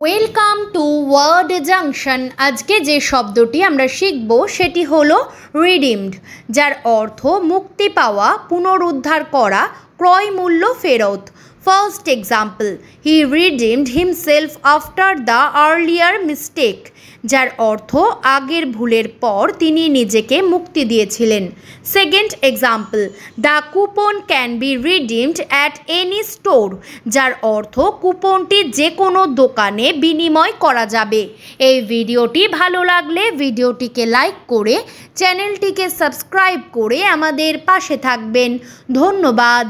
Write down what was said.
Welcome to word junction আজকে যে শব্দটি আমরা শিখব, সেটি হলো রিডিমড যার অর্থ মুক্তি পাওয়া, পুনরুদ্ধার করা, ক্রয় মূল্য ফেরত। First example he redeemed himself after the earlier mistake যার অর্থ আগের ভুলের পর তিনি নিজেকে মুক্তি দিয়েছিলেন। Second example the coupon can be redeemed at any store যার অর্থ কুপনটি যে কোনো দোকানে বিনিময় করা যাবে। এই ভিডিওটি ভালো লাগলে ভিডিওটিকে লাইক করে চ্যানেলটিকে সাবস্ক্রাইব করে আমাদের পাশে থাকবেন। ধন্যবাদ।